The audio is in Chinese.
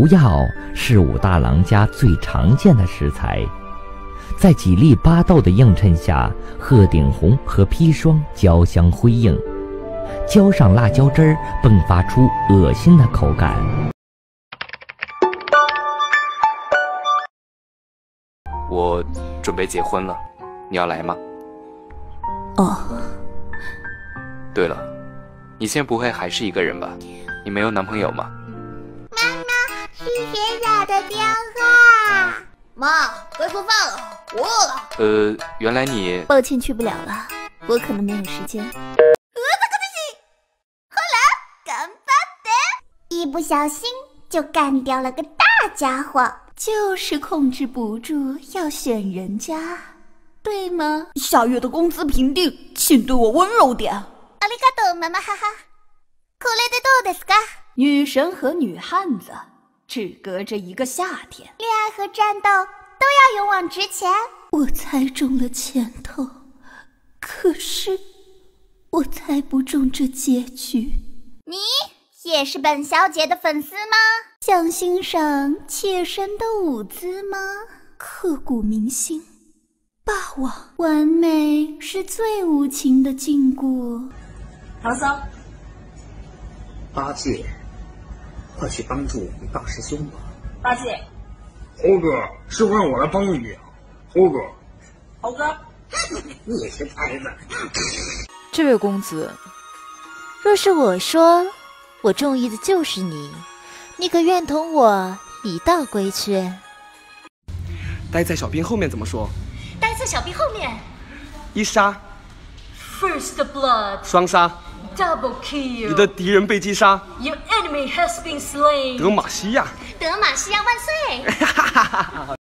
毒药是武大郎家最常见的食材，在几粒巴豆的映衬下，鹤顶红和砒霜交相辉映，浇上辣椒汁儿，迸发出恶心的口感。我准备结婚了，你要来吗？哦。对了，你现在不会还是一个人吧？你没有男朋友吗？是谁打的电话？妈，该做饭了，我饿了。呃，原来你……抱歉，去不了了，我可能没有时间。后来干巴的，一不小心就干掉了个大家伙。就是控制不住要选人家，对吗？下月的工资评定，请对我温柔点。阿里嘎多，妈妈哈哈。苦累的多ですか。女神和女汉子只隔着一个夏天，恋爱和战斗都要勇往直前。我猜中了前头，可是我猜不中这结局。你也是本小姐的粉丝吗？想欣赏妾身的舞姿吗？刻骨铭心，霸王，完美是最无情的禁锢。唐僧，八戒，快去帮助我们大师兄吧。八戒，猴哥是让我来帮你啊。猴哥，猴哥，你也是孩子。这位公子，若是我说我中意的就是你。你可愿同我一道归去？待在小兵后面怎么说？待在小兵后面。一杀。First blood。双杀。double kill。你的敌人被击杀。Your enemy has been slain。德玛西亚。德玛西亚万岁！